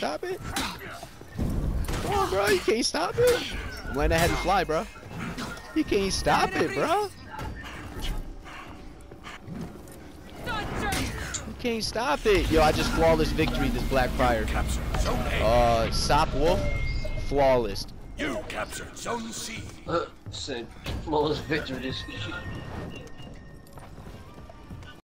stop it. Come on, bro. You can't stop it. I'm letting that head fly, bro. You can't stop it, bro. You can't stop it. Yo, I just flawless victory this Black Fire. Uh, Sop Wolf, flawless. You captured Zone C. Uh, said flawless victory. This.